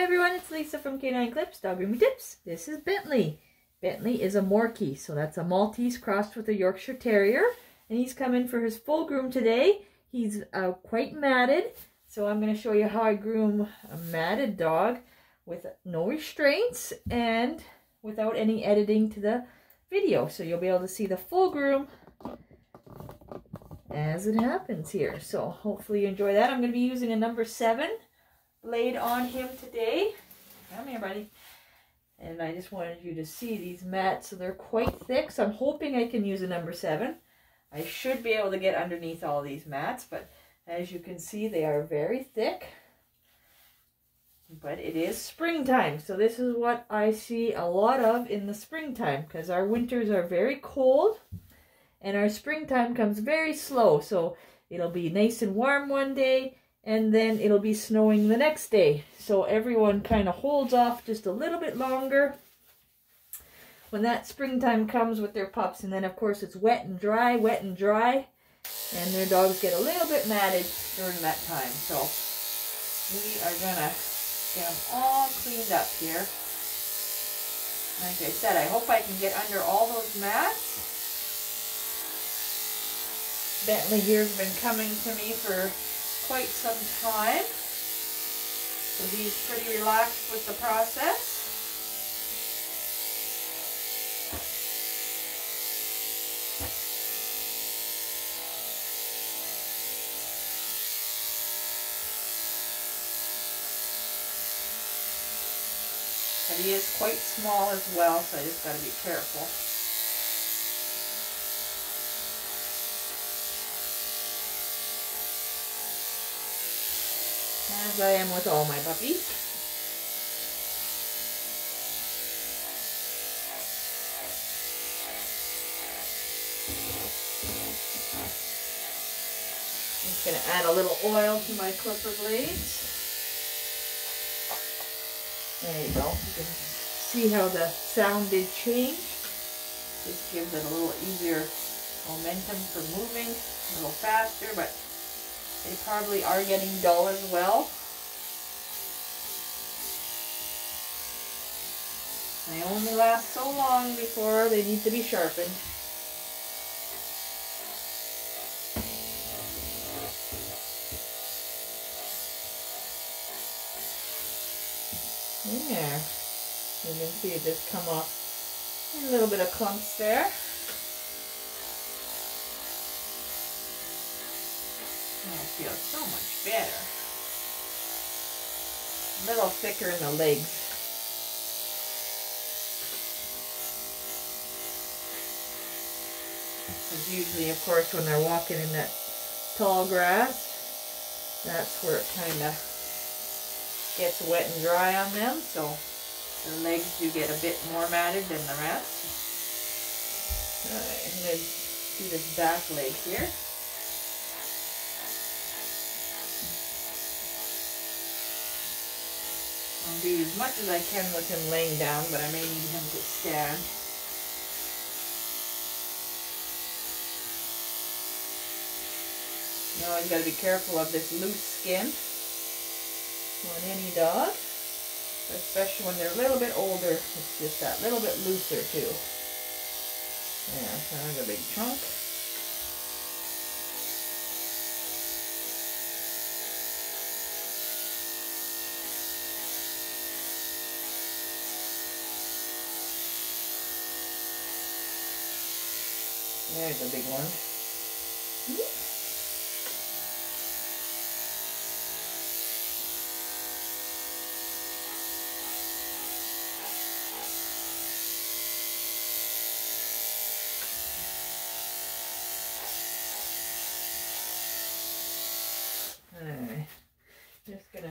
Hi everyone, it's Lisa from K9 Clipz, Dog Grooming Tips. This is Bentley. Bentley is a Morkie, so that's a Maltese crossed with a Yorkshire Terrier. And he's coming for his full groom today. He's uh, quite matted, so I'm going to show you how I groom a matted dog with no restraints and without any editing to the video. So you'll be able to see the full groom as it happens here. So hopefully you enjoy that. I'm going to be using a number 7 laid on him today. Come here, buddy. And I just wanted you to see these mats. So they're quite thick. So I'm hoping I can use a number seven. I should be able to get underneath all these mats. But as you can see, they are very thick. But it is springtime. So this is what I see a lot of in the springtime. Because our winters are very cold. And our springtime comes very slow. So it'll be nice and warm one day and then it'll be snowing the next day. So everyone kind of holds off just a little bit longer when that springtime comes with their pups. And then, of course, it's wet and dry, wet and dry. And their dogs get a little bit matted during that time. So we are going to get them all cleaned up here. Like I said, I hope I can get under all those mats. Bentley here has been coming to me for quite some time. So he's pretty relaxed with the process. But he is quite small as well, so I just got to be careful. I am with all my puppies. I'm just going to add a little oil to my clipper blades. There you go. You can see how the sound did change. Just gives it a little easier momentum for moving, a little faster, but they probably are getting dull as well. They only last so long before they need to be sharpened. There. You can see it just come off a little bit of clumps there. That feels so much better. A little thicker in the legs. Usually, of course, when they're walking in that tall grass, that's where it kind of gets wet and dry on them. So the legs do get a bit more matted than the rest. Alright, I'm going to do this back leg here. I'll do as much as I can with him laying down, but I may need him to stand. You got to be careful of this loose skin on any dog, especially when they're a little bit older. It's just that little bit looser too. Yeah, there's a big chunk. There's a big one.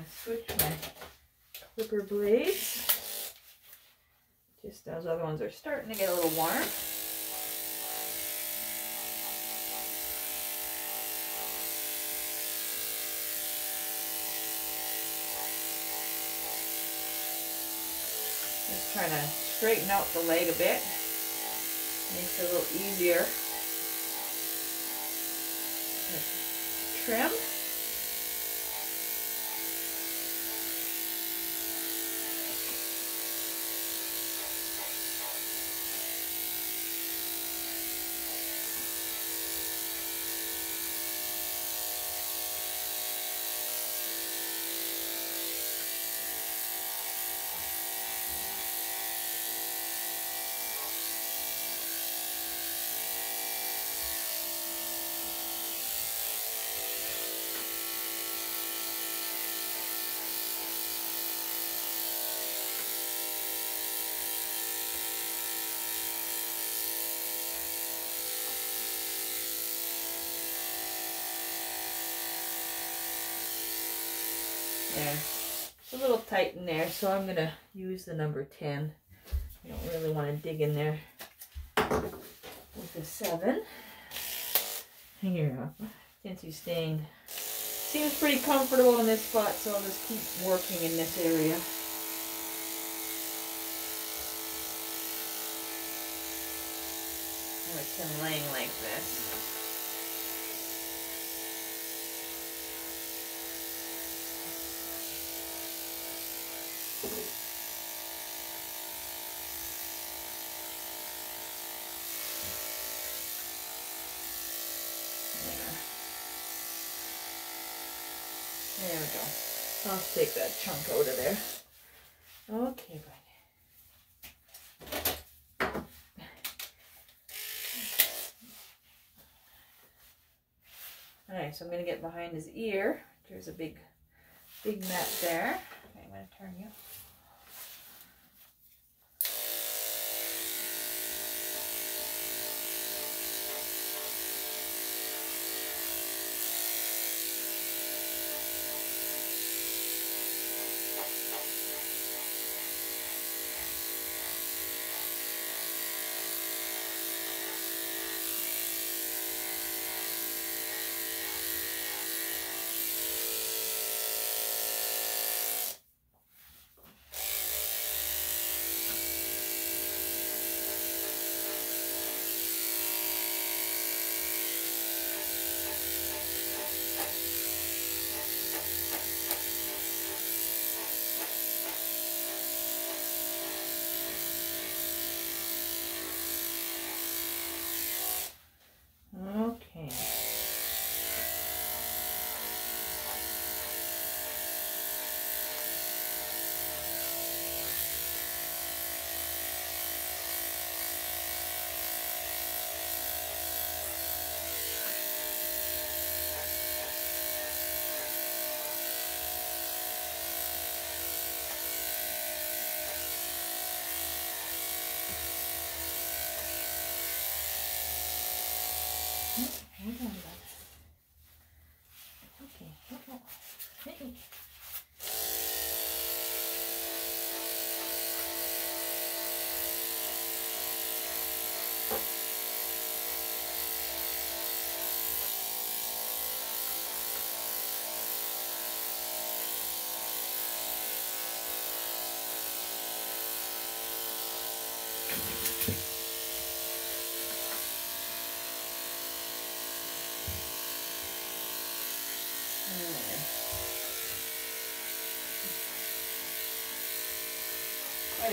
Switch my clipper blades. Just those other ones are starting to get a little warm. Just trying to straighten out the leg a bit. Makes it a little easier. Trim. It's a little tight in there, so I'm going to use the number 10. I don't really want to dig in there with a 7. Here, since he's staying, seems pretty comfortable in this spot, so I'll just keep working in this area. With him laying like this. There we I'll take that chunk out of there. Okay, buddy. Alright, so I'm going to get behind his ear. There's a big, big mat there. Okay, I'm going to turn you.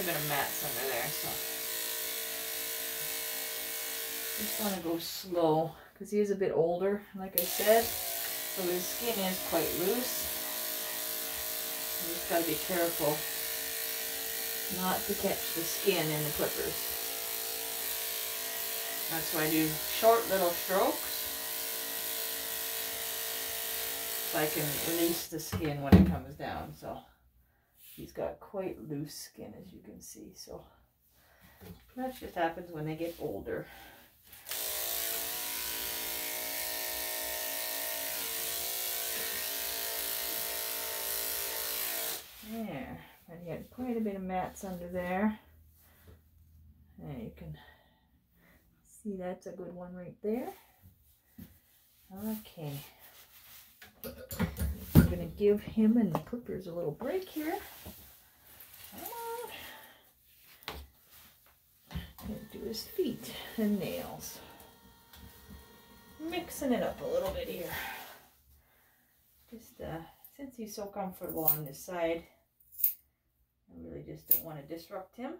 Bit of mats under there, so just want to go slow because he is a bit older, like I said, so his skin is quite loose. You just got to be careful not to catch the skin in the clippers. That's why I do short little strokes so I can release the skin when it comes down. So he's got quite loose skin as you can see. So mm-hmm. that just happens when they get older. There, and he had quite a bit of mats under there. And you can see that's a good one right there. Okay. Going to give him and the clippers a little break here. do his feet and nails. Mixing it up a little bit here. Just uh, since he's so comfortable on this side, I really just don't want to disrupt him.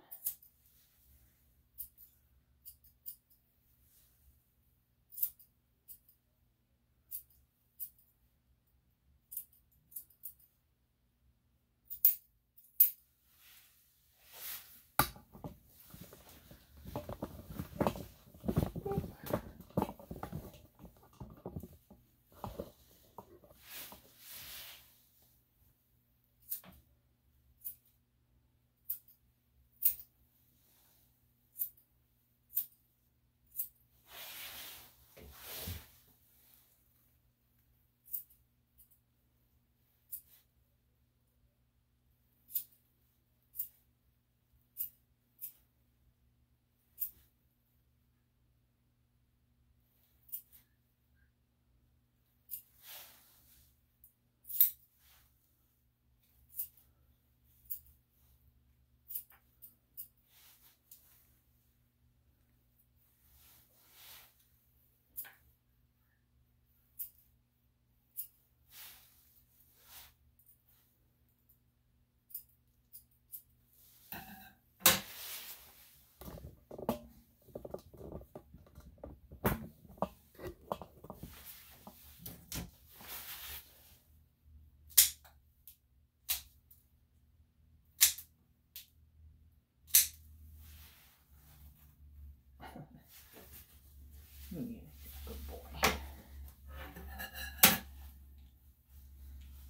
Good boy.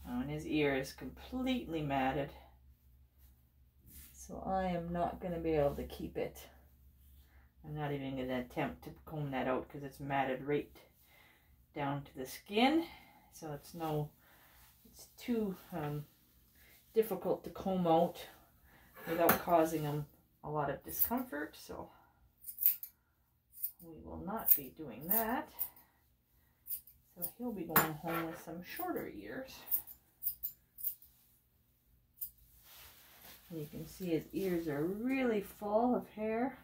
Oh, and his ear is completely matted. So I am not going to be able to keep it. I'm not even going to attempt to comb that out because it's matted right down to the skin. So it's no, it's too um, difficult to comb out without causing him a lot of discomfort. So we will not be doing that. So he'll be going home with some shorter ears. And you can see his ears are really full of hair.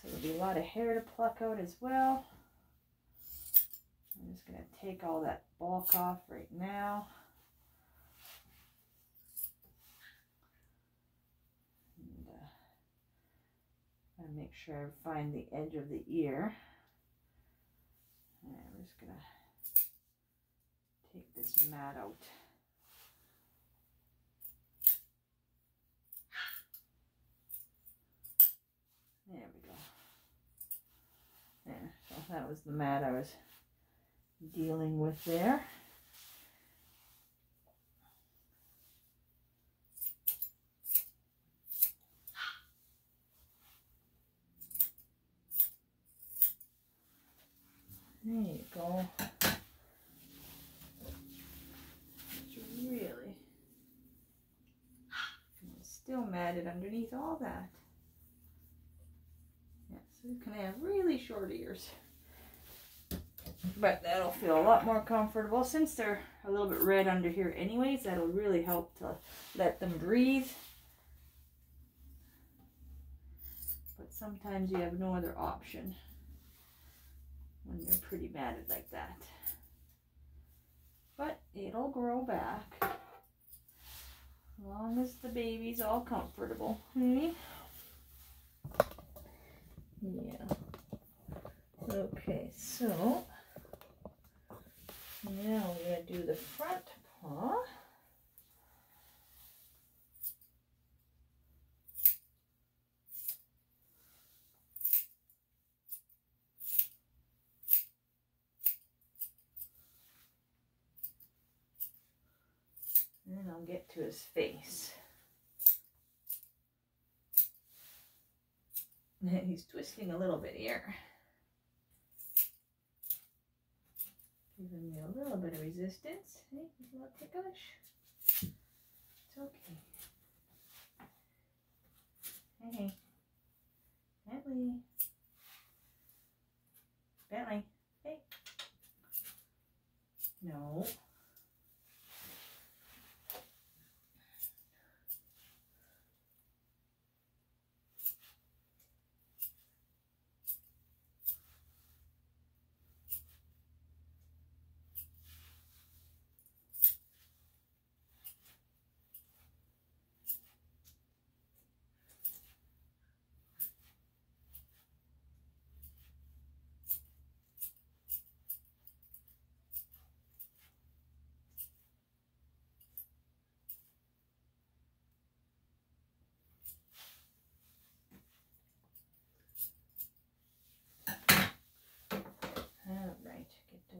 So there'll be a lot of hair to pluck out as well. I'm just going to take all that bulk off right now. And, uh, and make sure I find the edge of the ear. And I'm just to take this mat out. There we go. There, so that was the mat I was dealing with there. There you go. It's really still matted underneath all that. Yeah, so you can have really short ears. But that'll feel a lot more comfortable since they're a little bit red under here anyways. That'll really help to let them breathe. But sometimes you have no other option when you're pretty matted like that. But it'll grow back. As long as the baby's all comfortable. Yeah. Okay, so now we're going to do the front paw. To his face. He's twisting a little bit here. Giving me a little bit of resistance. Hey, he's a little ticklish. It's okay. Hey, hey. Bentley. Bentley. Hey. No.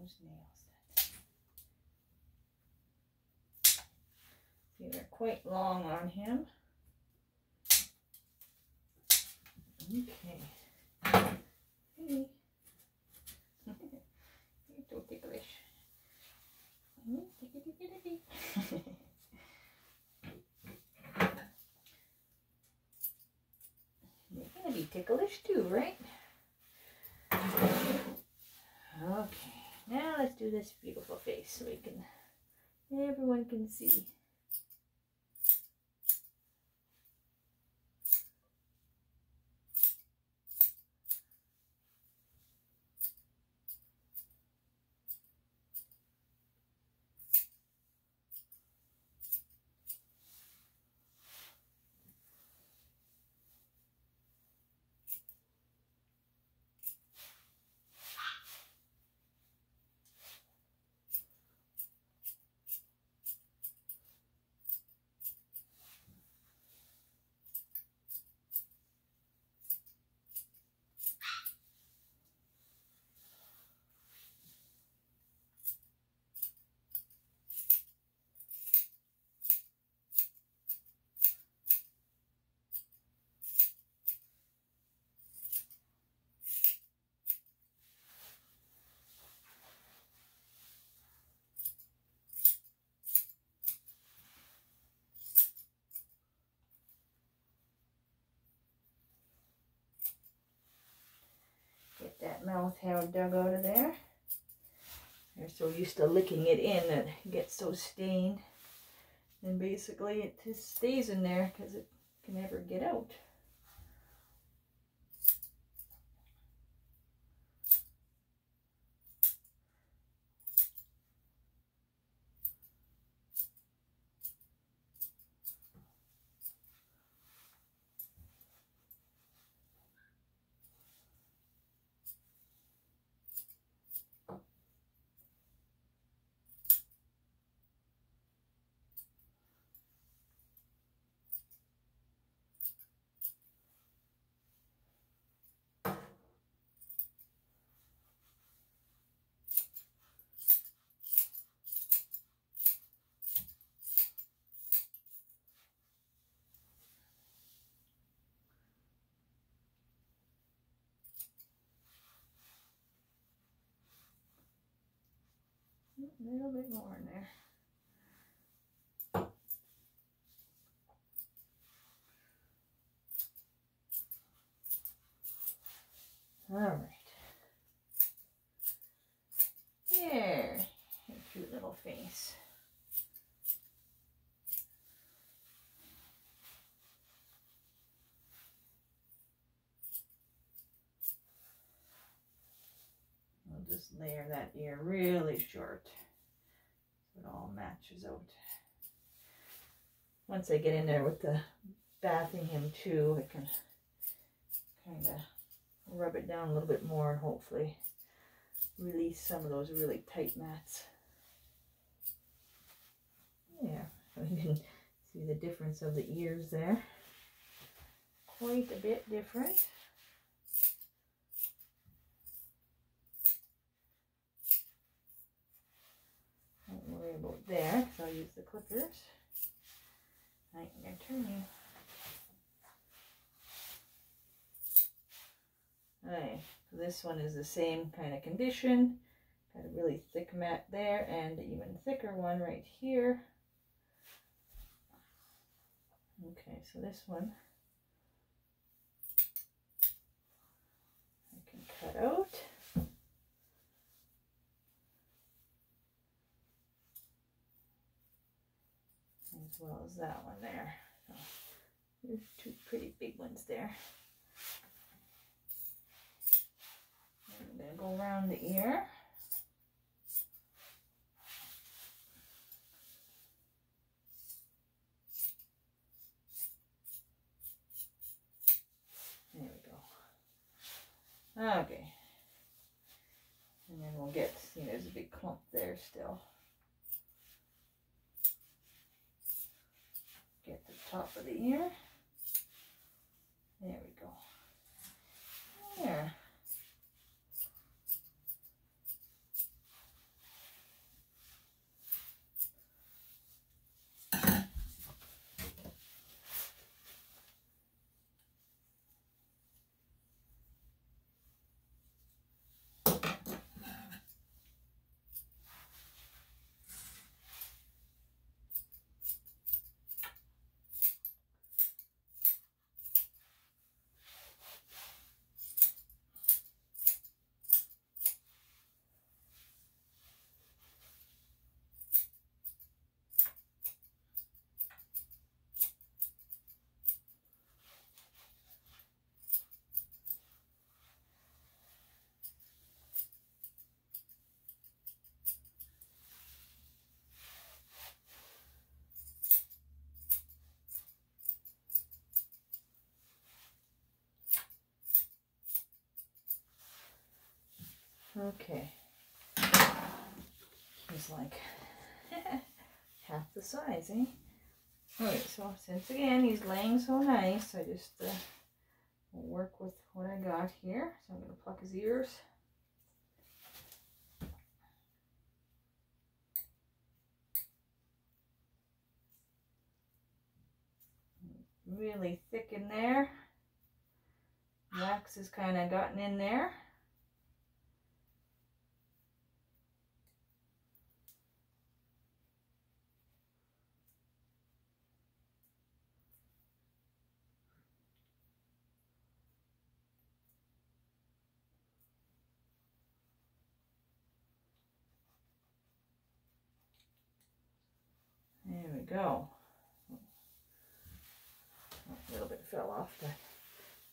Those nails. They're quite long on him. Okay. Hey. You're so ticklish. You're gonna be ticklish too, right? Okay. Now let's do this beautiful face so we can, everyone can see. That mouth hair dug out of there. They're so used to licking it in that it gets so stained. And basically it just stays in there because it can never get out. A little bit more in there. All right. There, your cute little face. I'll just layer that ear really short it all matches out. Once I get in there with the bathing him too, I can kind of rub it down a little bit more and hopefully release some of those really tight mats. Yeah, you can see the difference of the ears there. Quite a bit different. Worry about there because I'll use the clippers. I'm going to turn you. Alright, so this one is the same kind of condition. Got a really thick mat there and an even thicker one right here. Okay, so this one I can cut out. Well as that one there. So there's two pretty big ones there. I'm going to go around the ear. There we go. Okay. And then we'll get, see there's a big clump there still. Get the top of the ear. Okay. He's like half the size, eh? Alright, so since again he's laying so nice, I just uh, work with what I got here. So I'm going to pluck his ears. Really thick in there. Wax has kind of gotten in there. Go. A little bit fell off that.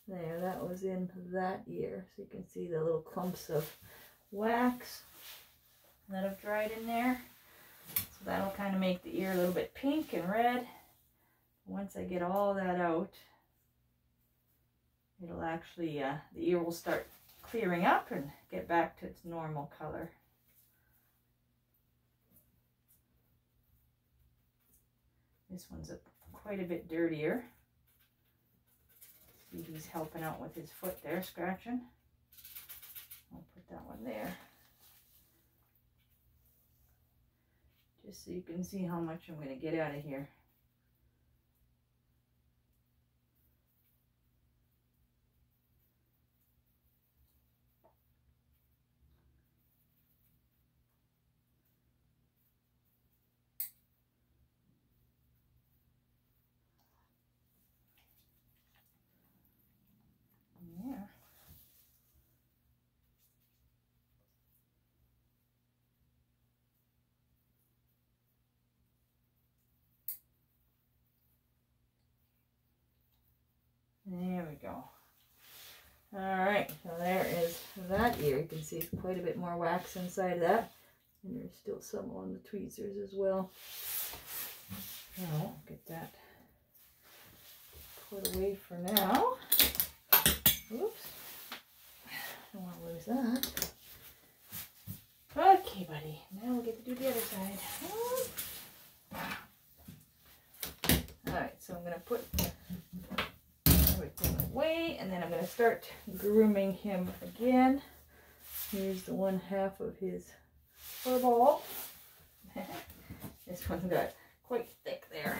There, that was in that ear. So you can see the little clumps of wax that have dried in there. So that'll kind of make the ear a little bit pink and red. Once I get all that out, it'll actually, uh, the ear will start clearing up and get back to its normal color. This one's a, quite a bit dirtier. See, he's helping out with his foot there, scratching. I'll put that one there. Just so you can see how much I'm going to get out of here. There we go. All right, so there is that ear. You can see it's quite a bit more wax inside that. And there's still some on the tweezers as well. Now, get that put away for now. Oops. Don't want to lose that. Okay, buddy. Now we get to do the other side. All right, so I'm going to put everything away and then I'm going to start grooming him again. Here's the one half of his fur ball. this one's got quite thick there.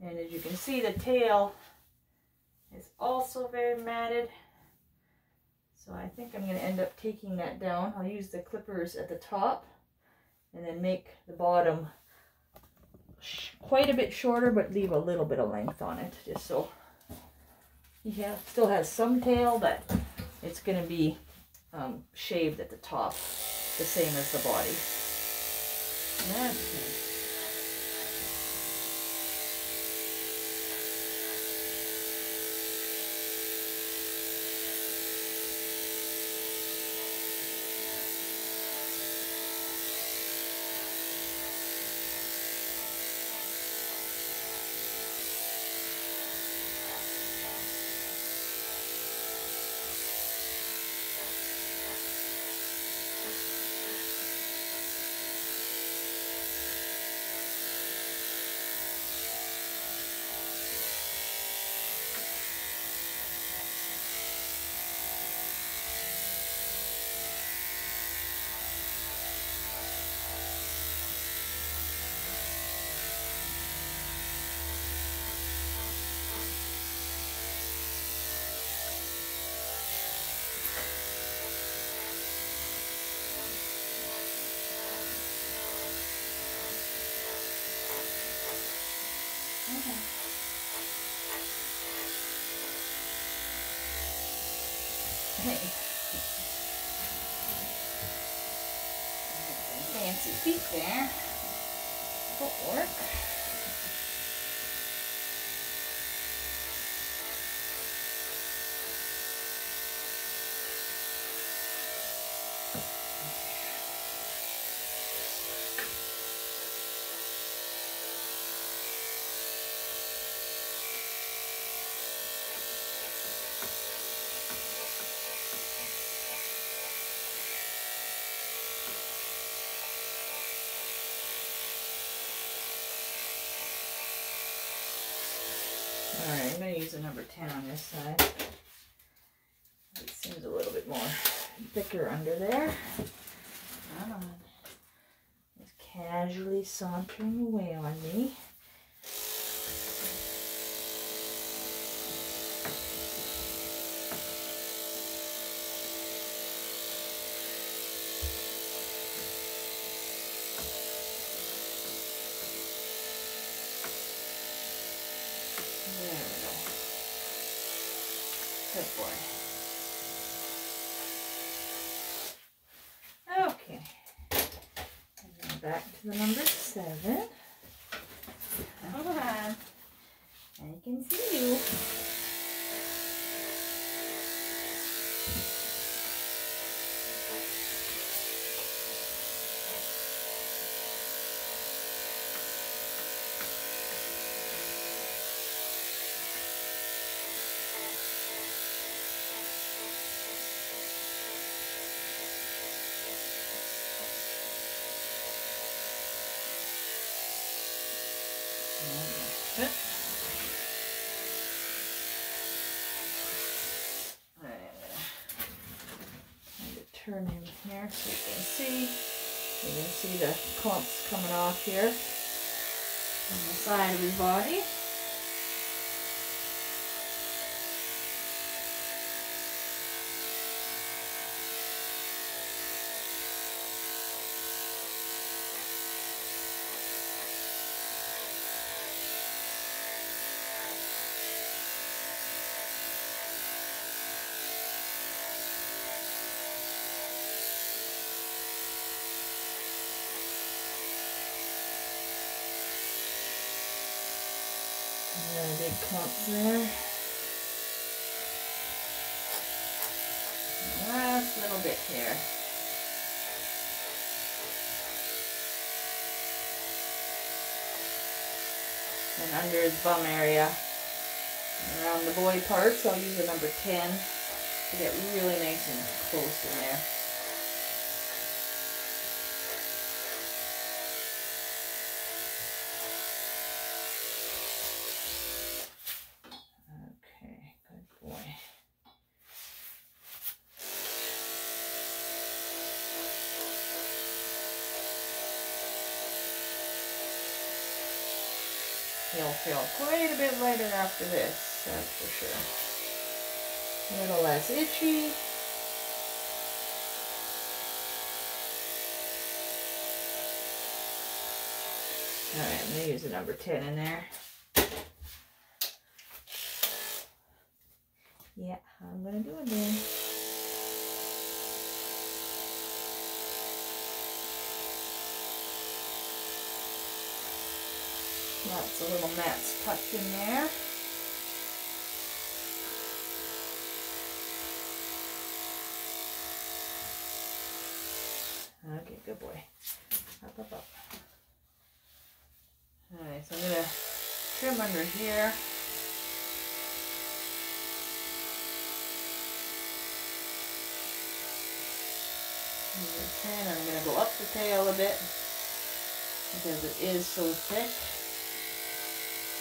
And as you can see, the tail is also very matted. So I think I'm going to end up taking that down. I'll use the clippers at the top and then make the bottom quite a bit shorter, but leave a little bit of length on it, just so he still has some tail, but it's going to be um, shaved at the top, the same as the body. Okay. Hey. Fancy feet there. Footwork. A number 10 on this side. It seems a little bit more thicker under there. Come on. Just casually sauntering away on me. the number seven. can see you. Turn him here so you can see. You can see the clumps coming off here on the side of his body. There. Last little bit here. And under his bum area, around the boy parts, I'll use a number 10 to get really nice and close in there. Okay, good boy. He'll feel quite a bit lighter after this, that's for sure. A little less itchy. Alright, I'm going to use a number 10 in there. Yeah, I'm to do it then. Lots of little mats tucked in there. Okay, good boy. Up, up, up. Alright, so I'm going to trim under here. 10, I'm going to go up the tail a bit because it is so thick.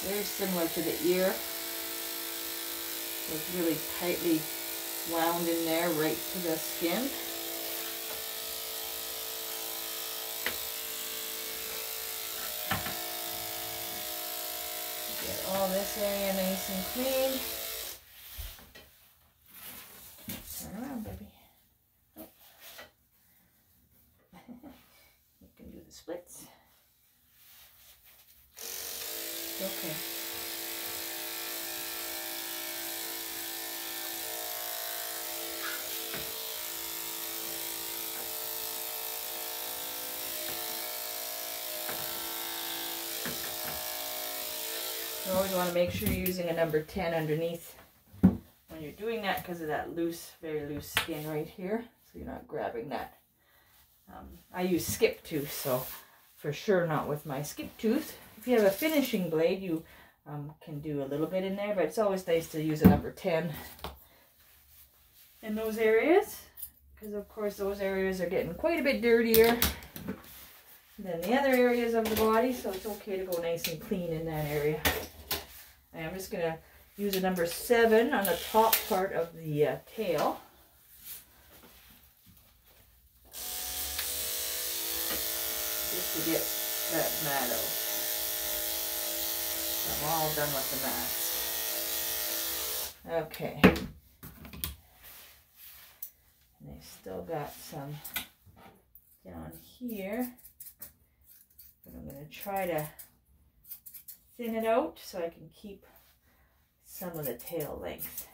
Very similar to the ear. So it's really tightly wound in there right to the skin. Get all this area nice and clean. Turn around, baby. Oh. you can do the splits. Okay. You always want to make sure you're using a number 10 underneath when you're doing that because of that loose, very loose skin right here. So you're not grabbing that. Um, I use skip tooth, so for sure not with my skip tooth. If you have a finishing blade, you um, can do a little bit in there, but it's always nice to use a number 10 in those areas because of course those areas are getting quite a bit dirtier than the other areas of the body, so it's okay to go nice and clean in that area. And I'm just going to use a number 7 on the top part of the uh, tail. Just to get that mat out. I'm all done with the mats. Okay. And I still got some down here. But I'm going to try to thin it out so I can keep some of the tail length.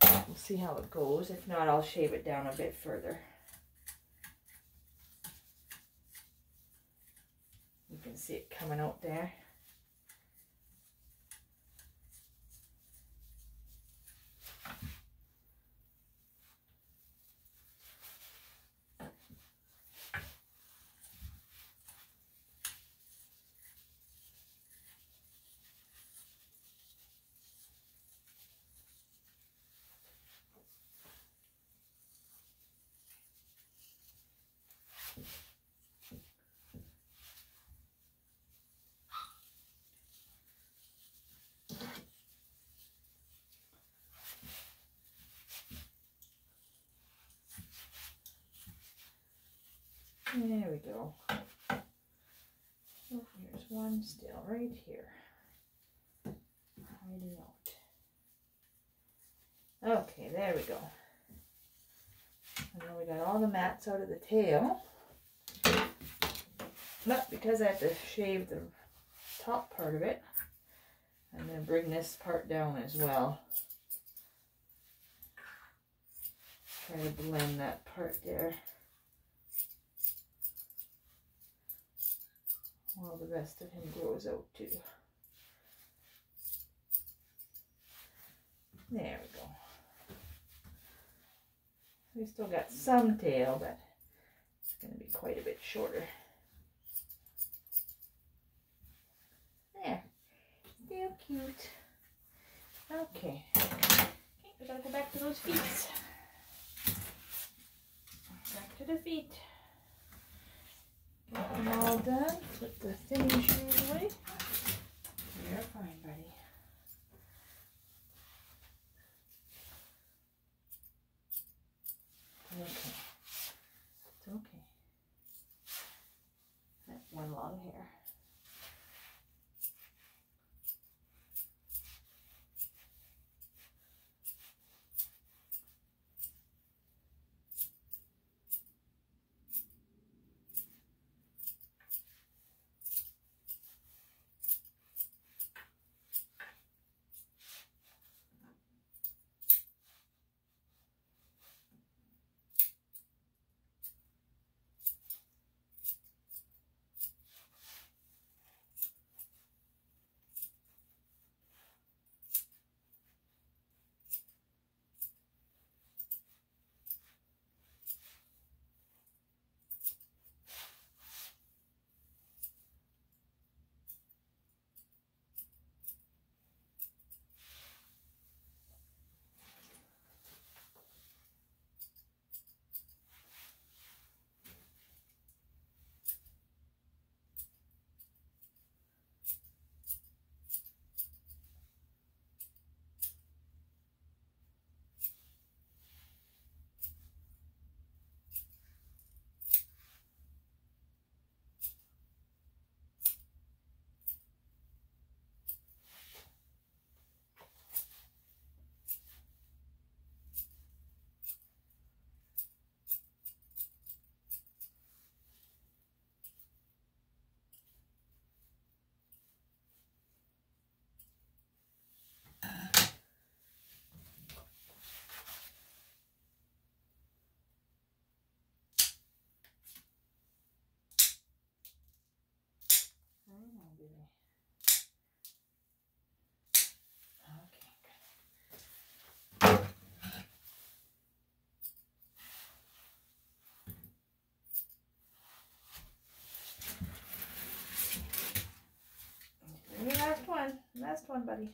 We'll see how it goes. If not, I'll shave it down a bit further. You can see it coming out there. There we go. Oh, here's one still right here. Hiding out. Okay, there we go. And then we got all the mats out of the tail. But because I have to shave the top part of it, I'm going to bring this part down as well. Try to blend that part there. While the rest of him grows out too. There we go. We still got some tail, but it's going to be quite a bit shorter. There. Still cute. Okay. Okay, we gotta go back to those feet. Back to the feet. All done. Put the thinning shoes away. You're fine, buddy. Baby. Okay. Last one. Last one, buddy.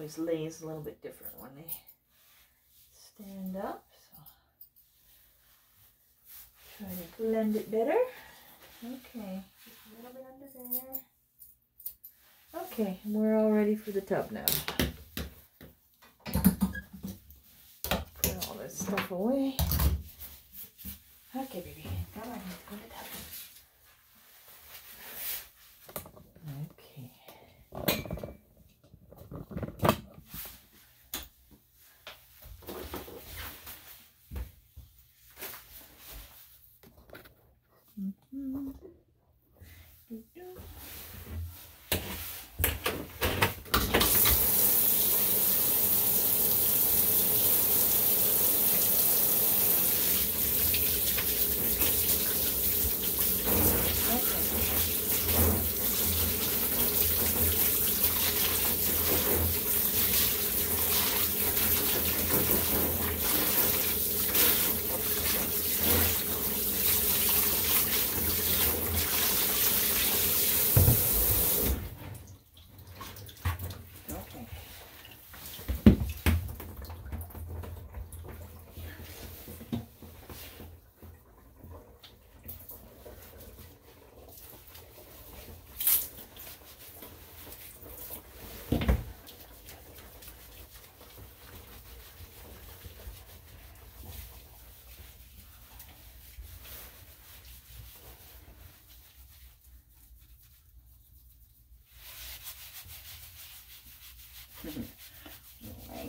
Always lays a little bit different when they stand up. So try to blend it better. Okay, just a little bit under there. Okay, we're all ready for the tub now. Put all this stuff away. Okay, baby, come on, go to the tub.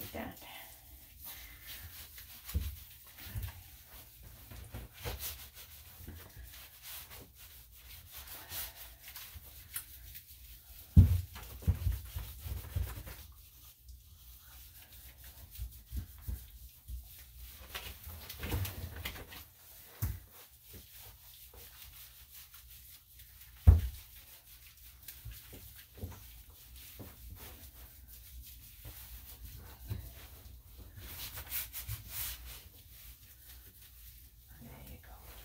Like that.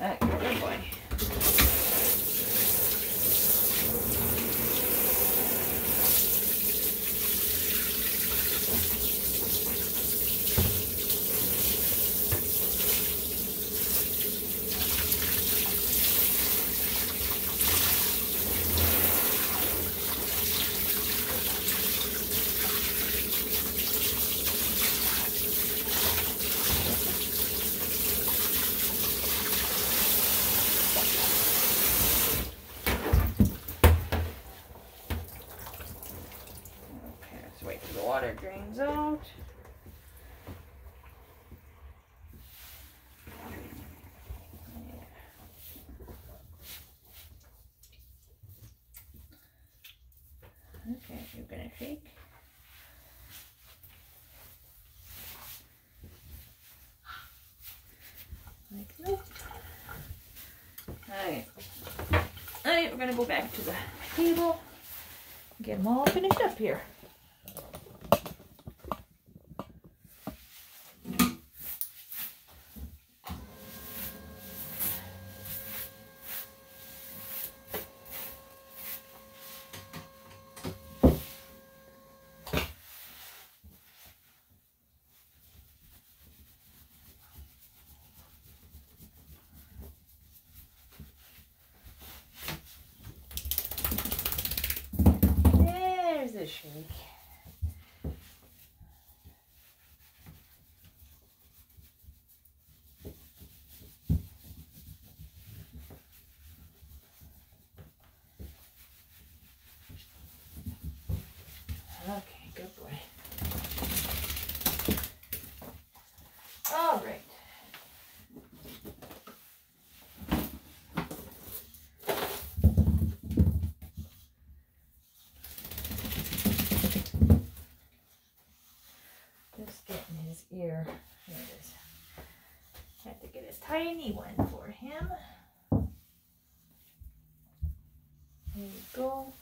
Alright, good boy. Okay, let's wait till the water drains out. Okay, you're gonna shake. Like that. Alright. We're gonna go back to the table. Get them all finished up here. There's the shake. Okay, good boy. All right. Just getting his ear. There it is. Had to get a tiny one for him. There you go.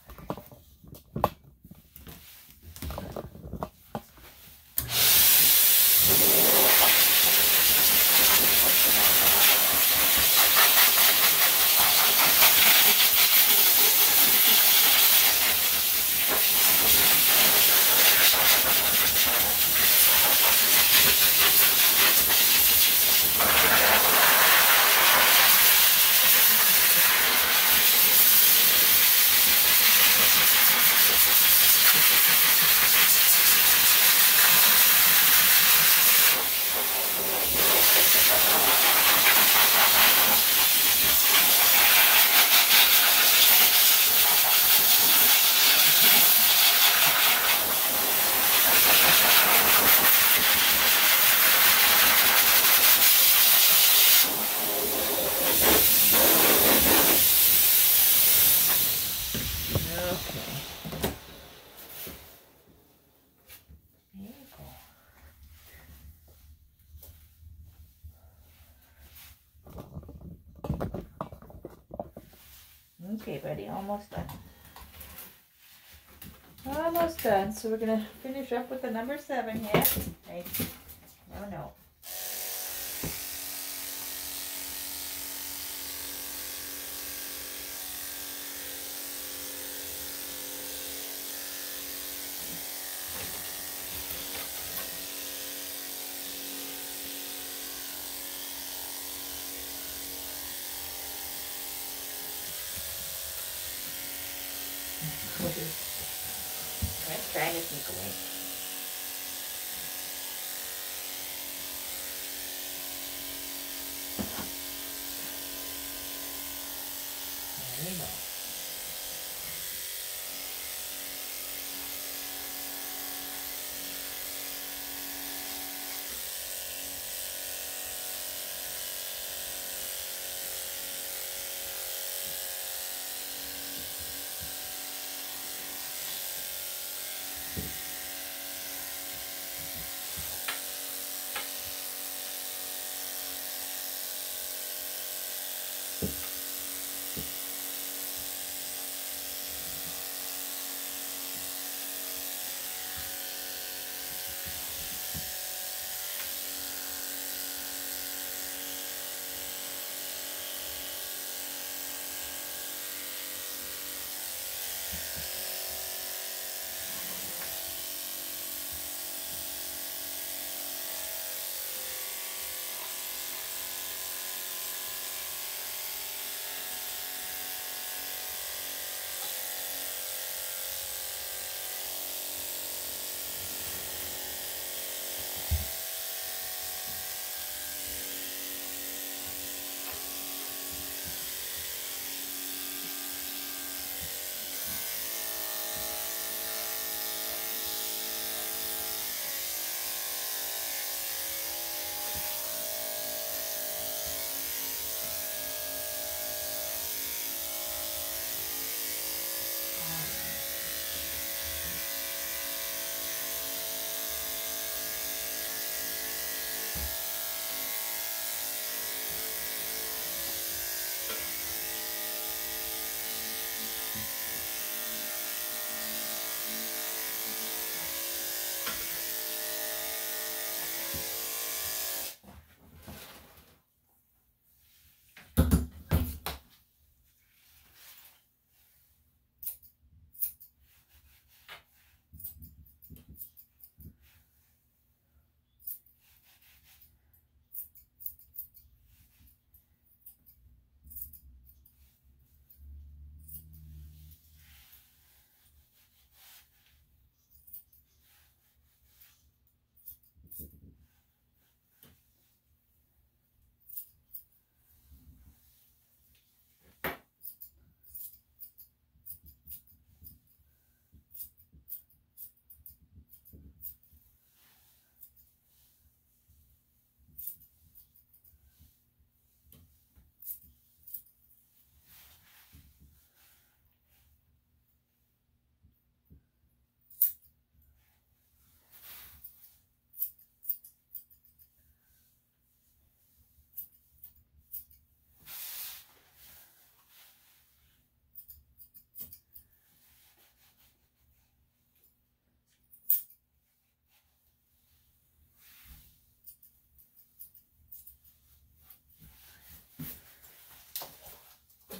Okay. There you go. Okay, buddy, almost done. Almost done. So we're gonna finish up with the number seven here. Right. No, no. Let's try to sneak away.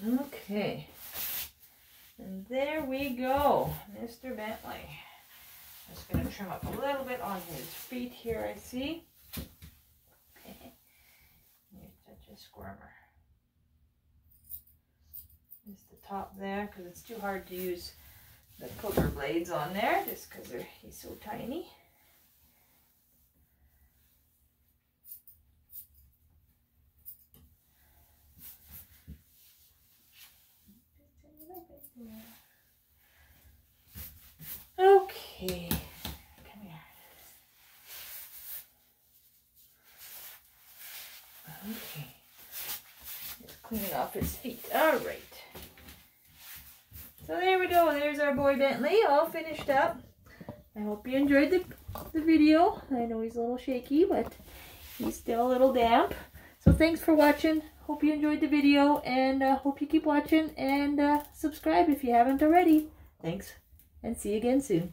Okay. And there we go, Mr. Bentley. Just going to trim up a little bit on his feet here, I see. Here's such a squirmer. Just the top there, because it's too hard to use the clipper blades on there, just because he's so tiny. Okay, come here. Okay, just cleaning off his feet. All right. So there we go. There's our boy Bentley all finished up. I hope you enjoyed the, the video. I know he's a little shaky, but he's still a little damp. So thanks for watching. Hope you enjoyed the video and uh, hope you keep watching and uh, subscribe if you haven't already. Thanks and see you again soon.